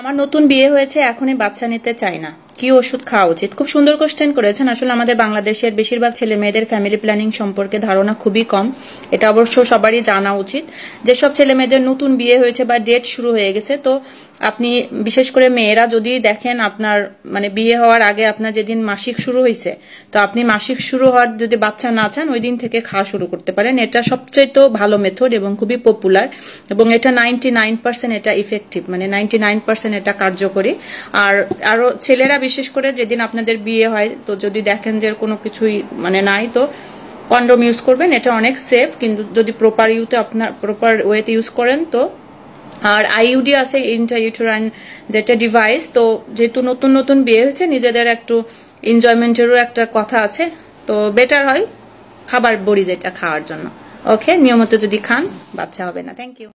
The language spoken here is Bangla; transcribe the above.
আমার নতুন বিয়ে হয়েছে এখনই বাচ্চা নিতে চাই না। কি ওষুধ খাওয়া উচিত? খুব সুন্দর কোশ্চেন করেছেন। আসলে আমাদের বাংলাদেশের বেশিরভাগ ছেলে মেয়েদের ফ্যামিলি প্ল্যানিং সম্পর্কে ধারণা খুবই কম। এটা অবশ্য সবারই জানা উচিত। যেসব ছেলে মেয়েদের নতুন বিয়ে হয়েছে বা ডেট শুরু হয়ে গেছে, তো আপনি বিশেষ করে মেয়েরা যদি দেখেন আপনার মানে বিয়ে হওয়ার আগে আপনার যেদিন মাসিক শুরু হয়েছে, তো আপনি মাসিক শুরু হওয়ার যদি বাচ্চা না চান, ওই দিন থেকে খাওয়া শুরু করতে পারেন। এটা সবচেয়ে তো ভালো মেথড এবং খুবই পপুলার এবং এটা নাইনটি নাইন পার্সেন্ট এটা ইফেক্টিভ মানে নাইনটি নাইন পার্সেন্ট এটা কার্যকরী। আর আরও ছেলেরা বিশেষ করে যেদিন আপনাদের বিয়ে হয়, তো যদি দেখেন যে কোনো কিছুই মানে নাই, তো কন্ডোম ইউজ করবেন, এটা অনেক সেফ কিন্তু যদি প্রপার ইউতে আপনার প্রপার ওয়েতে ইউজ করেন, তো আর আইইউডি আছে ইন্টারইউটেরাইন যেটা ডিভাইস তো যেহেতু নতুন নতুন বিয়ে হয়েছে, নিজেদের একটু এনজয়মেন্টেরও একটা কথা আছে, তো বেটার হয় খাবার বড়ি যেটা খাওয়ার জন্য। ওকে নিয়মিত যদি খান, বাচ্চা হবে না। Thank you